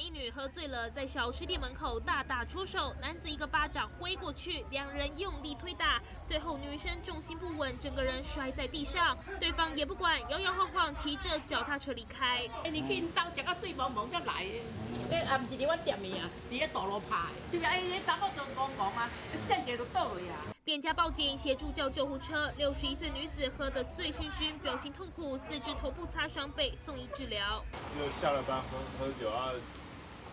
男一女喝醉了，在小吃店门口大打出手，男子一个巴掌挥过去，两人用力推打，最后女生重心不稳，整个人摔在地上，对方也不管，摇摇晃晃骑着脚踏车离开。哎，你去因兜食到醉茫茫才来的，哎，也毋是伫阮店面啊，伫咧大路拍的，就是哎，迄查某都戆戆啊，闪一就倒去啊。店家报警协助叫救护车，六十一岁女子喝得醉醺醺，表情痛苦，四肢头部擦伤，被送医治疗。就下了班喝喝酒啊，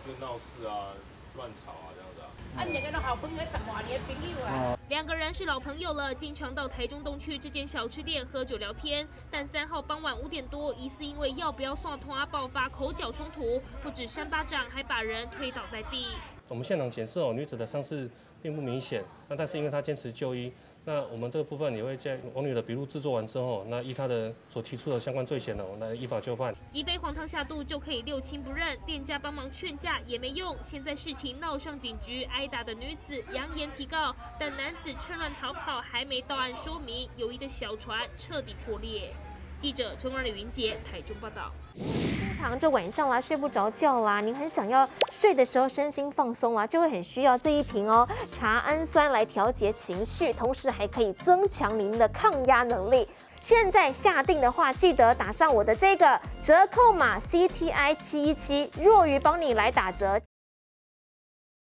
就闹事啊，乱吵啊这样子啊。啊，两个都好朋友，十多年朋友啊。两个人是老朋友了，经常到台中东区这间小吃店喝酒聊天。但三号傍晚五点多，疑似因为要不要送通啊爆发口角冲突，不止扇巴掌，还把人推倒在地。我们现场显示哦，女子的伤势并不明显，那但是因为她坚持就医，那我们这个部分也会在王女的笔录制作完之后，那依她的所提出的相关罪嫌呢，我们来依法就办。几杯黄汤下肚就可以六亲不认，店家帮忙劝架也没用。现在事情闹上警局，挨打的女子扬言提告，但男子趁乱逃跑，还没到案说明，友谊的小船彻底破裂。记者陈冠李云杰台中报道。经常这晚上啦睡不着觉啦，您很想要睡的时候身心放松啦，就会很需要这一瓶哦茶氨酸来调节情绪，同时还可以增强您的抗压能力。现在下定的话，记得打上我的这个折扣码 C T I 七一七，若鱼帮你来打折。